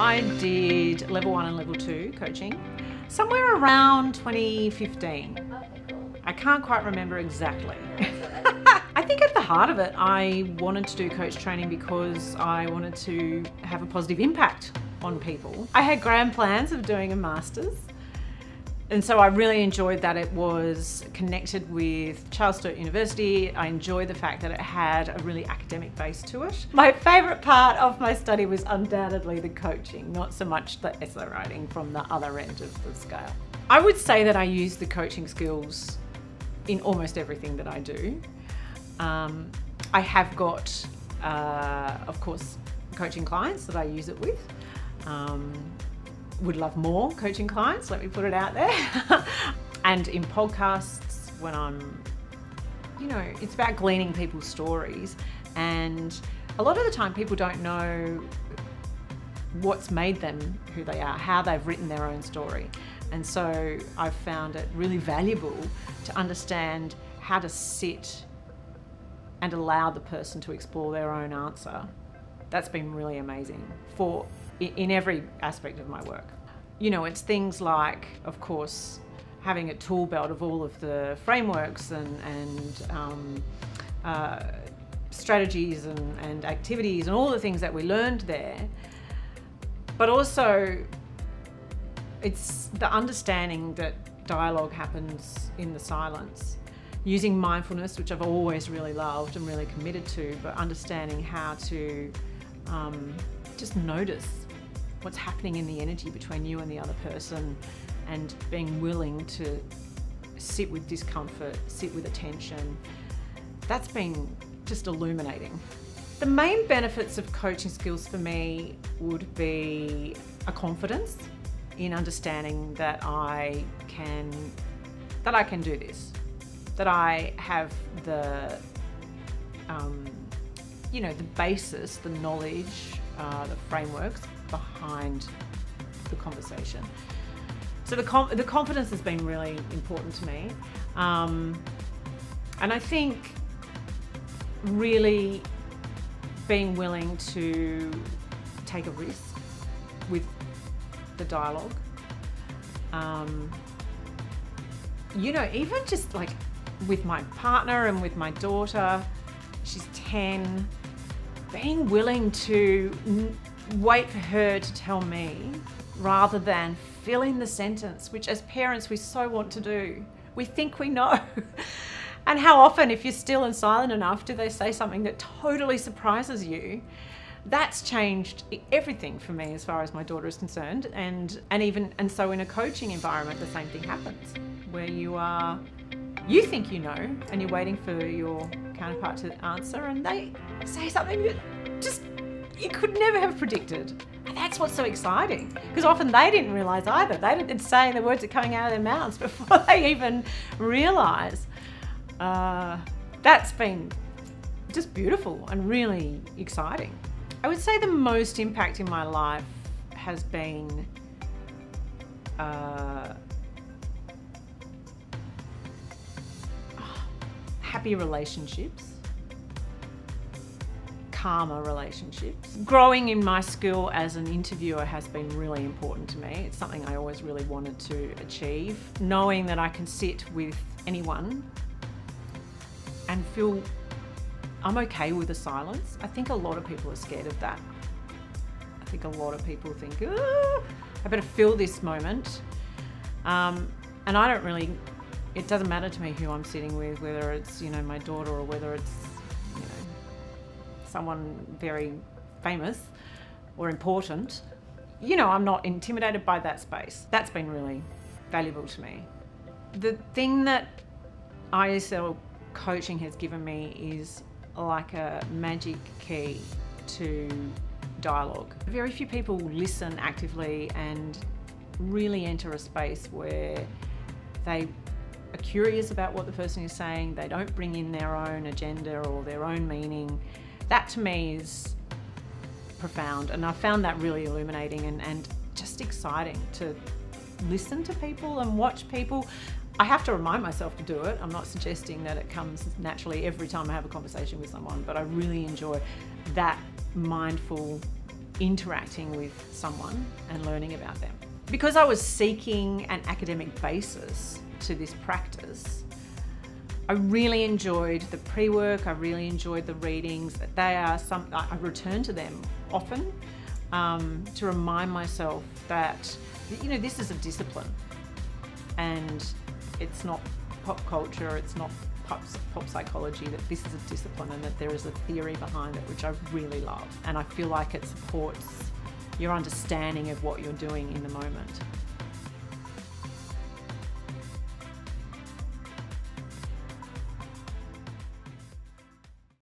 I did level one and level two coaching somewhere around 2015. I can't quite remember exactly. I think at the heart of it, I wanted to do coach training because I wanted to have a positive impact on people. I had grand plans of doing a master's. And so I really enjoyed that it was connected with Charles Sturt University. I enjoyed the fact that it had a really academic base to it. My favourite part of my study was undoubtedly the coaching, not so much the essay writing from the other end of the scale. I would say that I use the coaching skills in almost everything that I do. Um, I have got, uh, of course, coaching clients that I use it with. Um, would love more coaching clients, let me put it out there. and in podcasts, when I'm, you know, it's about gleaning people's stories. And a lot of the time, people don't know what's made them who they are, how they've written their own story. And so I've found it really valuable to understand how to sit and allow the person to explore their own answer. That's been really amazing for in every aspect of my work. You know, it's things like, of course, having a tool belt of all of the frameworks and, and um, uh, strategies and, and activities and all the things that we learned there. But also, it's the understanding that dialogue happens in the silence. Using mindfulness, which I've always really loved and really committed to, but understanding how to um, just notice what's happening in the energy between you and the other person and being willing to sit with discomfort, sit with attention. That's been just illuminating. The main benefits of coaching skills for me would be a confidence in understanding that I can that I can do this, that I have the um, you know the basis, the knowledge, uh, the frameworks behind the conversation. So the, com- the confidence has been really important to me. Um, and I think really being willing to take a risk with the dialogue. Um, you know, even just like with my partner and with my daughter, she's 10, being willing to wait for her to tell me rather than fill in the sentence, which as parents we so want to do. We think we know. and how often, if you're still and silent enough, do they say something that totally surprises you? That's changed everything for me as far as my daughter is concerned. And, and even, and so in a coaching environment, the same thing happens where you are, you think you know, and you're waiting for your counterpart to answer, and they say something that just you could never have predicted. And that's what's so exciting. Because often they didn't realise either. They didn't say the words are coming out of their mouths before they even realise. Uh, that's been just beautiful and really exciting. I would say the most impact in my life has been uh, happy relationships calmer relationships. Growing in my skill as an interviewer has been really important to me. It's something I always really wanted to achieve. Knowing that I can sit with anyone and feel I'm okay with the silence. I think a lot of people are scared of that. I think a lot of people think, I better fill this moment. Um, and I don't really, it doesn't matter to me who I'm sitting with, whether it's, you know, my daughter or whether it's someone very famous or important, you know, I'm not intimidated by that space. That's been really valuable to me. The thing that IECL coaching has given me is like a magic key to dialogue. Very few people listen actively and really enter a space where they are curious about what the person is saying, they don't bring in their own agenda or their own meaning, that to me is profound. And I found that really illuminating and, and just exciting to listen to people and watch people. I have to remind myself to do it. I'm not suggesting that it comes naturally every time I have a conversation with someone, but I really enjoy that mindful interacting with someone and learning about them. Because I was seeking an academic basis to this practice, I really enjoyed the pre-work, I really enjoyed the readings. They are some, I return to them often um, to remind myself that, you know, this is a discipline and it's not pop culture, it's not pop, pop psychology, that this is a discipline and that there is a theory behind it, which I really love. And I feel like it supports your understanding of what you're doing in the moment.